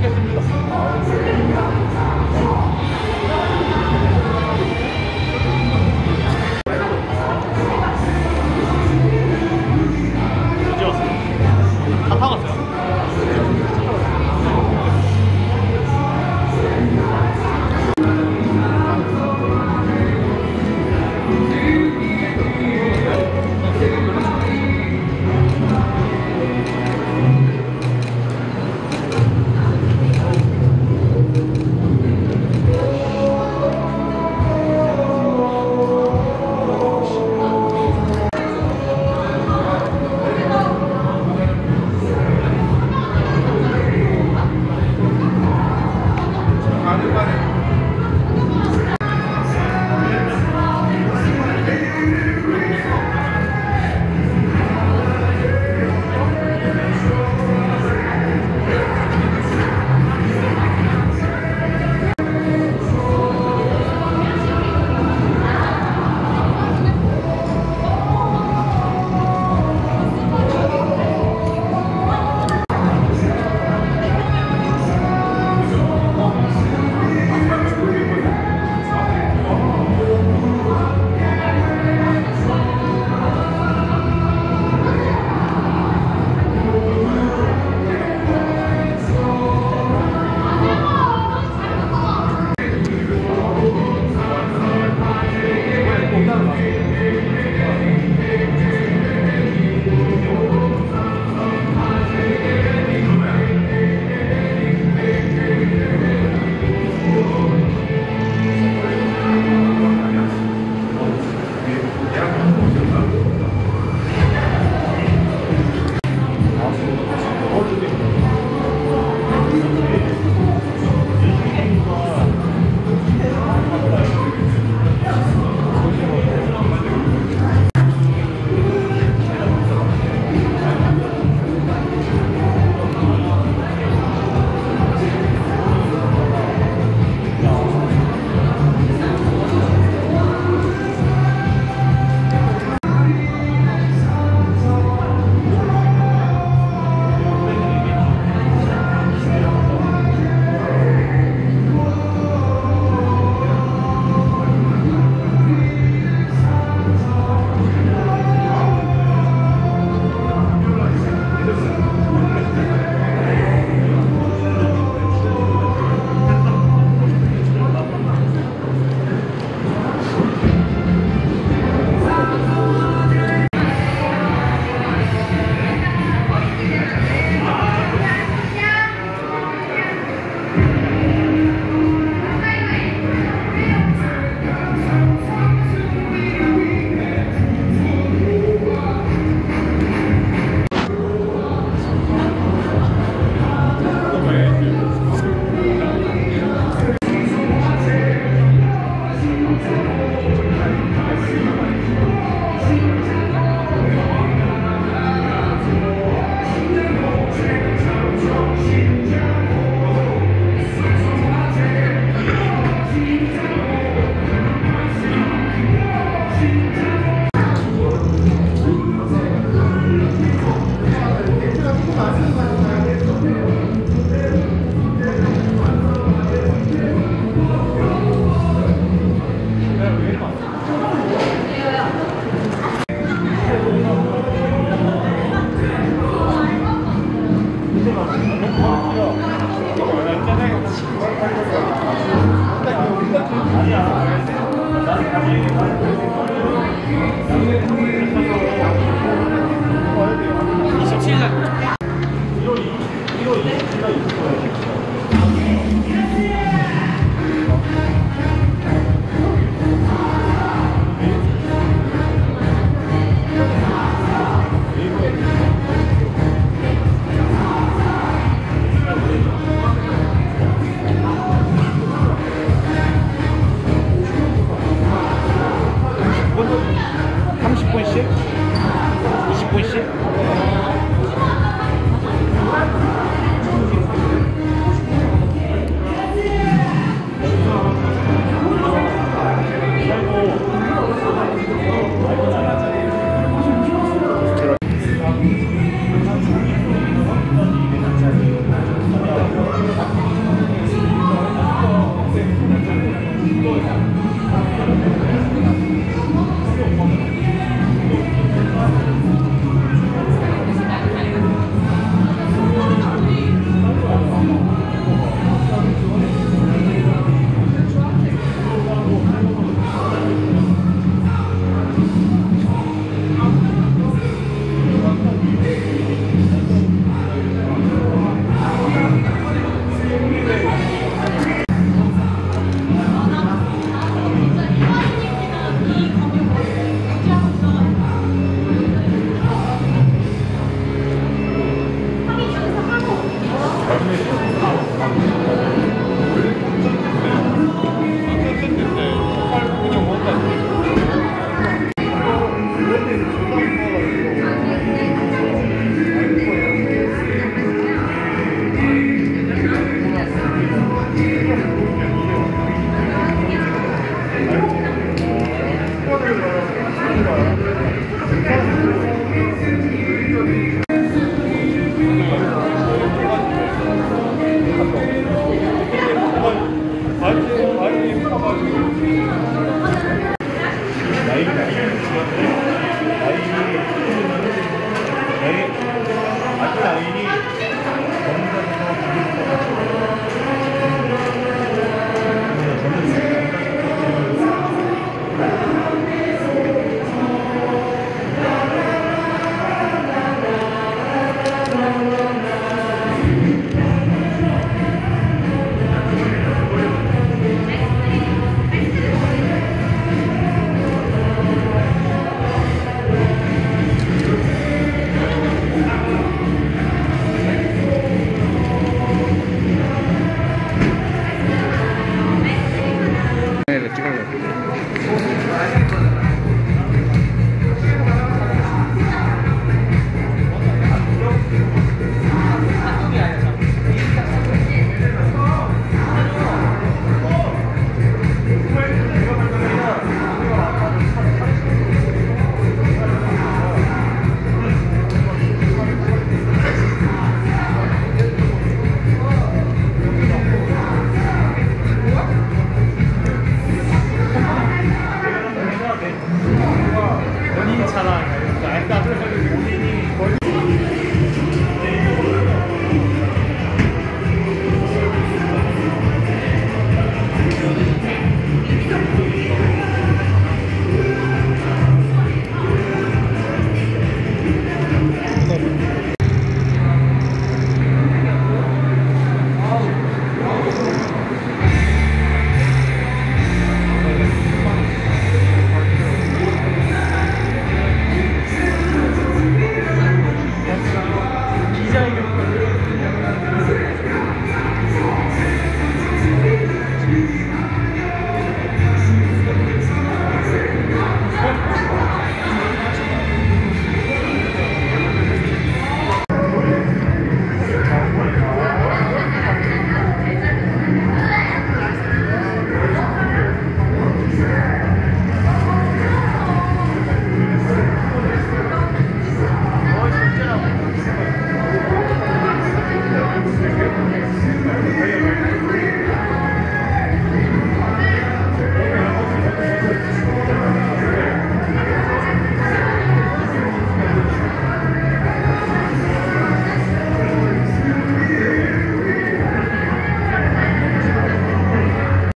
que 30분씩? Yeah. Aqui tá Vai aí.